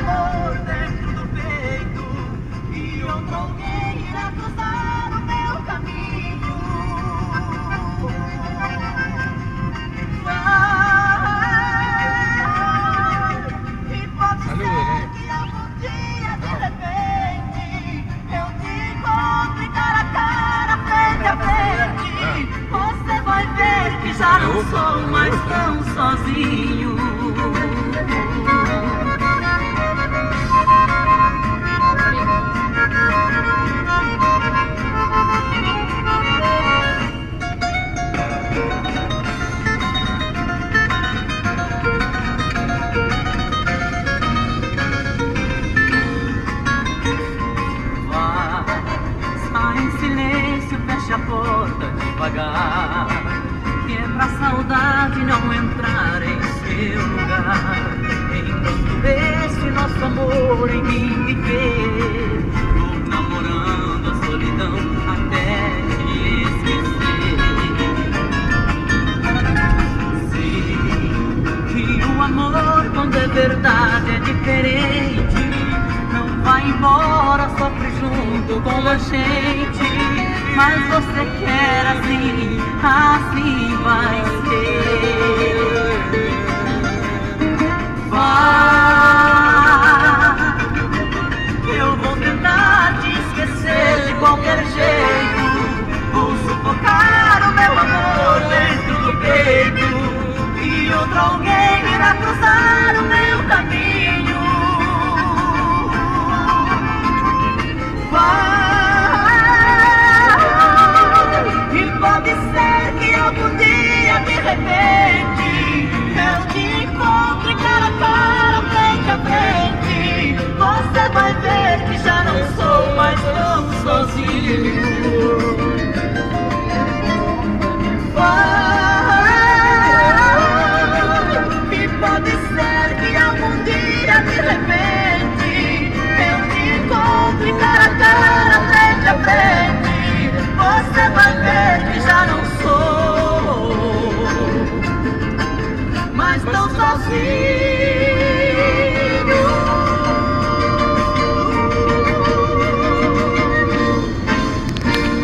amor dentro do peito. E outro alguém irá cruzar o meu caminho. Vai. E pode ser né? que algum dia, de repente, eu te encontre cara a cara, frente a frente. Você vai ver que já não sou mais tão sozinho. Devagar. Que é pra saudade não entrar em seu lugar. Enquanto esse nosso amor em mim viver, vou namorando a solidão até te esquecer. Sei que o amor, quando é verdade, é diferente. Não vai embora, sofre junto com a gente. Mas você quer assim, assim vai ser. Vá, eu vou tentar te esquecer de qualquer jeito. Vou sufocar o meu amor dentro do peito. E outro alguém sozinho.